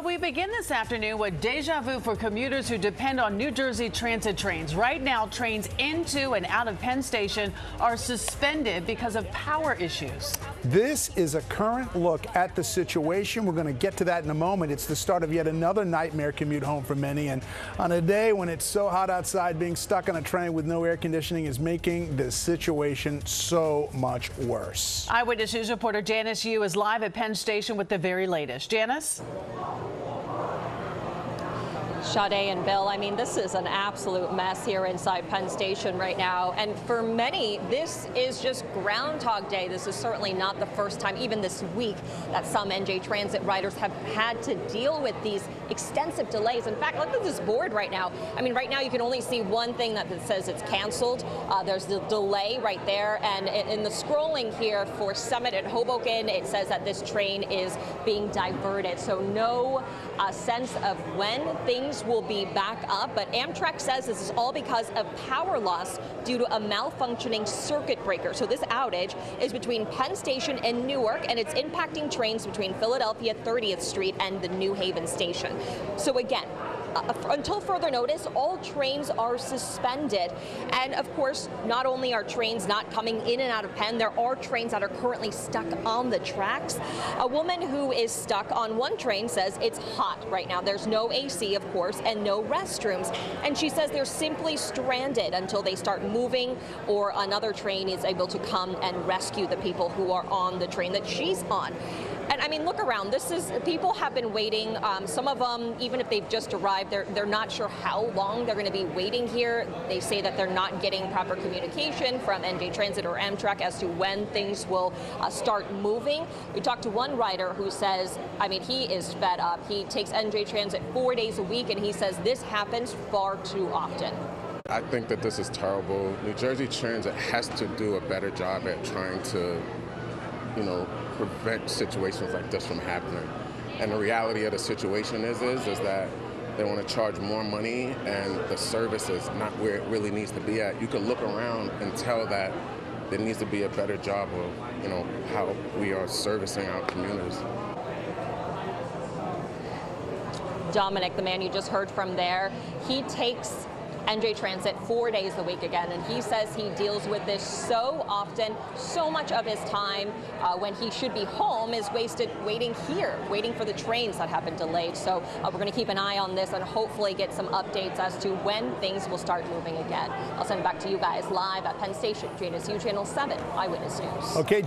But we begin this afternoon with deja vu for commuters who depend on New Jersey transit trains. Right now, trains into and out of Penn Station are suspended because of power issues. This is a current look at the situation. We're going to get to that in a moment. It's the start of yet another nightmare commute home for many. And on a day when it's so hot outside, being stuck on a train with no air conditioning is making the situation so much worse. Eyewitness News reporter Janice Yu is live at Penn Station with the very latest. Janice? Sade and Bill, I mean, this is an absolute mess here inside Penn Station right now. And for many, this is just Groundhog Day. This is certainly not the first time, even this week, that some NJ Transit riders have had to deal with these extensive delays. In fact, look at this board right now. I mean, right now you can only see one thing that says it's canceled. Uh, there's the delay right there. And in the scrolling here for Summit at Hoboken, it says that this train is being diverted. So no uh, sense of when things will be back up, but Amtrak says this is all because of power loss due to a malfunctioning circuit breaker. So this outage is between Penn Station and Newark, and it's impacting trains between Philadelphia 30th Street and the New Haven station. So again, uh, until further notice, all trains are suspended. And of course, not only are trains not coming in and out of Penn, there are trains that are currently stuck on the tracks. A woman who is stuck on one train says it's hot right now. There's no AC, of course, and no restrooms. And she says they're simply stranded until they start moving or another train is able to come and rescue the people who are on the train that she's on. I mean, look around. This is people have been waiting. Um, some of them, even if they've just arrived, they're they're not sure how long they're going to be waiting here. They say that they're not getting proper communication from NJ Transit or Amtrak as to when things will uh, start moving. We talked to one rider who says, I mean, he is fed up. He takes NJ Transit four days a week, and he says this happens far too often. I think that this is terrible. New Jersey Transit has to do a better job at trying to, you know, prevent situations like this from happening. And the reality of the situation is, is, is that they want to charge more money and the service is not where it really needs to be at. You can look around and tell that there needs to be a better job of, you know, how we are servicing our communities. Dominic, the man you just heard from there, he takes NJ Transit four days a week again. And he says he deals with this so often, so much of his time uh, when he should be home is wasted waiting here, waiting for the trains that have been delayed. So uh, we're going to keep an eye on this and hopefully get some updates as to when things will start moving again. I'll send it back to you guys live at Penn Station, Janice Yu Channel 7 Eyewitness News. Okay.